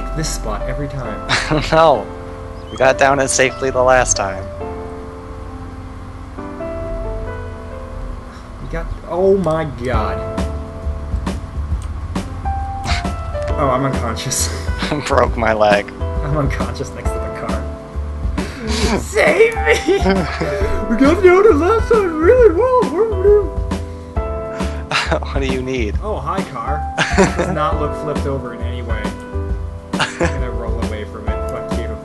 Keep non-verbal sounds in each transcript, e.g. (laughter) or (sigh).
pick this spot every time? (laughs) I don't know. We got down it safely the last time. We got. Oh my god. Oh, I'm unconscious. I (laughs) Broke my leg. I'm unconscious next to the car. (laughs) Save me! we got down it last time really well. what do you need? Oh, hi, car. It Does not look flipped over in any way. I'm gonna roll away from it. Fuck you.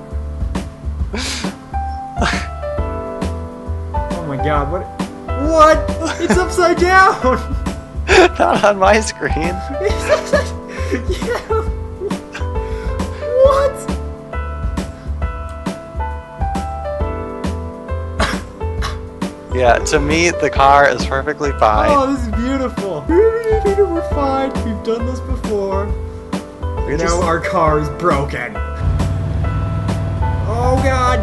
Oh my god, what? What? It's upside down! (laughs) Not on my screen. (laughs) It's upside Yeah! What? Yeah, to me, the car is perfectly fine. Oh, this is beautiful. We're fine. We've done this before. We're Now just- our car is broken. Oh god.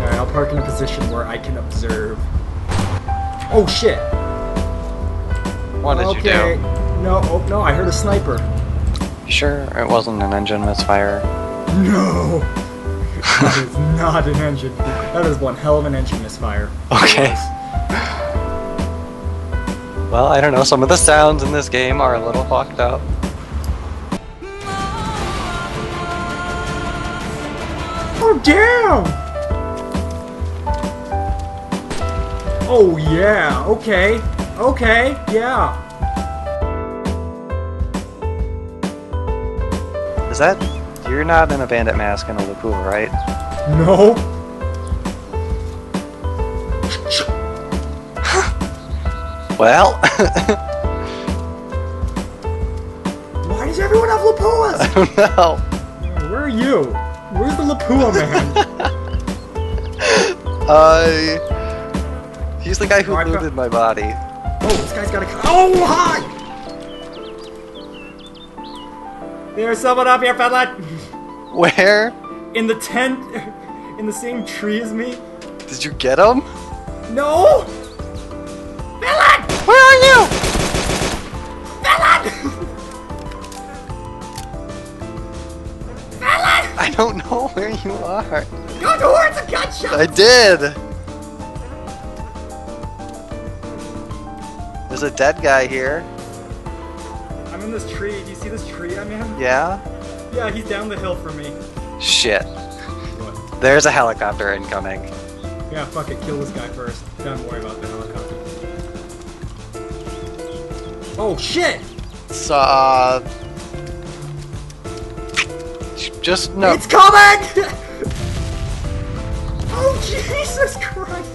Alright, I'll park in a position where I can observe. Oh shit. what did okay. you No, oh no, I heard a sniper. You sure it wasn't an engine misfire? No. that is not an engine. That is one hell of an engine misfire. (laughs) Okay. Well, I don't know. Some of the sounds in this game are a little fucked up. Oh damn! Oh yeah, okay. Okay, yeah. Is that? You're not in a bandit mask and a Lapua, right? No. Well, (laughs) Why does everyone have Lapuas? I don't know. Where are you? Where's the Lapua man? (laughs) Uh, he's the guy who Oh, looted my body. Oh, this guy's got a. Oh, hi! There's someone up here, fella! (laughs) Where? In the tent, in the same tree as me. Did you get him? No! You are. Go towards a gunshot! I did. There's a dead guy here. I'm in this tree. Do you see this tree I'm in? Yeah? Yeah, he's down the hill from me. Shit. What? There's a helicopter incoming. Yeah, fuck it. Kill this guy first. Don't worry about the helicopter. Oh shit! So, uh, just no. It's coming! (laughs) oh Jesus Christ!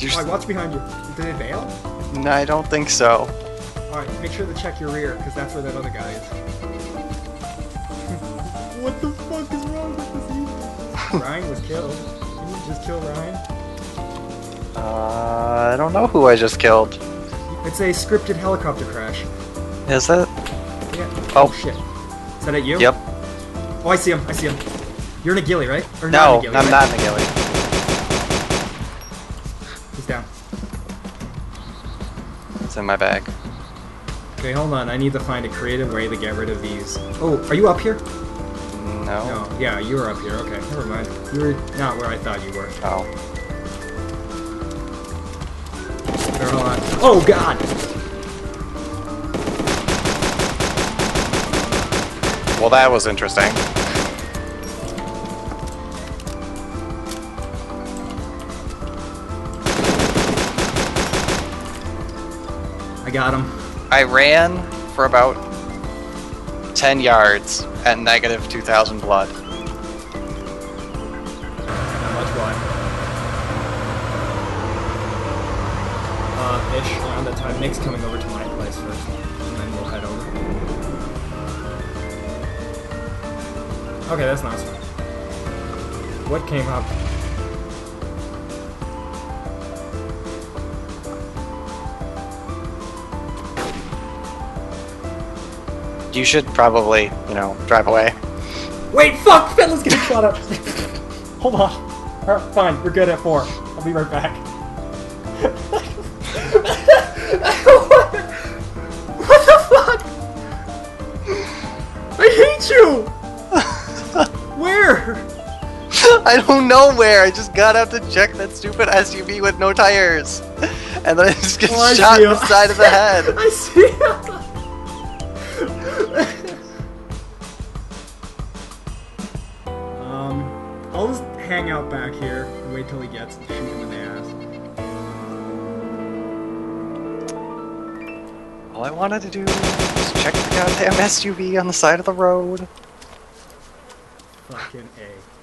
You Alright, watch behind you. Did it bail? no, I don't think so. Alright, make sure to check your rear, because that's where that other guy is. (laughs) what the fuck is wrong with this evening? (laughs) Ryan was killed. Didn't you just kill Ryan? Uh, I don't know who I just killed. It's a scripted helicopter crash. Is it? Yeah. Oh. shit. Is that at you? Yep. Oh, I see him. I see him. You're in a ghillie, right? Or No, not a ghillie, I'm right? not in the ghillie. He's down. It's in my bag. Okay, hold on. I need to find a creative way to get rid of these. Oh, are you up here? No. No. Yeah, you were up here. Okay, never mind. You were not where I thought you were. Oh. Here, hold on. Oh God! Well, that was interesting. I got him. I ran for about 10 yards at negative 2,000 blood. Not much blood. Uh, ish around that time. Nick's coming over Okay, that's nice. What came up? You should probably, you know, drive away. Wait, fuck! (laughs) Fella's getting shot up! (laughs) Hold on. Alright, fine, we're good at four. I'll be right back. (laughs) what the fuck? I hate you? Where? (laughs) I don't know where. I just got out to check that stupid SUV with no tires, and then I just get Oh, shot see in the him. side of the head. (laughs) I see (laughs) Um, I'll just hang out back here and wait till he gets and shoot him in the ass. All I wanted to do was check the goddamn SUV on the side of the road. Fucking A.